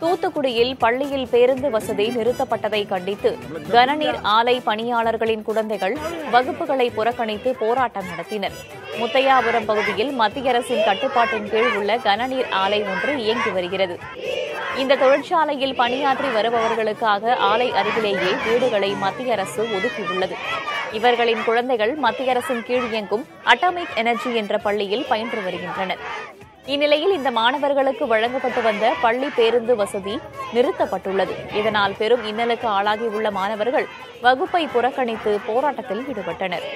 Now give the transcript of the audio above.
தூத்துக்குடியில் பள்ளியில் பேருந்து வசதி நிறுத்தப்பட்டதை கண்டித்து கனநீர் ஆலை பணியாளர்களின் குழந்தைகள் வகுப்புகளை புறக்கணித்து போராட்டம் நடத்தினர். முத்தையாபுரம் பகுதியில் மத்திய அரசின் கட்டுப்பாட்டின் கீழ் உள்ள கனநீர் ஆலை ஒன்று இயங்கி வருகிறது. இந்த தொழிற்சாலையில் பணியாற்றி வருபவர்களுக்காக ஆலை அருகிலேயே வீடுகளை மத்திய அரசு ஒதுக்கியுள்ளது. இவர்களின் குழந்தைகள் மத்திய அரசின் கீழ் இயங்கும் அட்டாமிக் எனர்ஜி என்ற பள்ளியில் பயின்று வருகின்றனர். இந்நிலையில் இந்த மாணவர்களுக்கு வழங்கப்பட்டு வந்த பள்ளி பேருந்து வசதி நிறுத்தப்பட்டுள்ளது. இதனால் பெரும் இன்னலுக்கு ஆளாகியுள்ள மாணவர்கள் வகுப்பை புறக்கணித்து போராட்டத்தில் ஈடுபட்டனர்.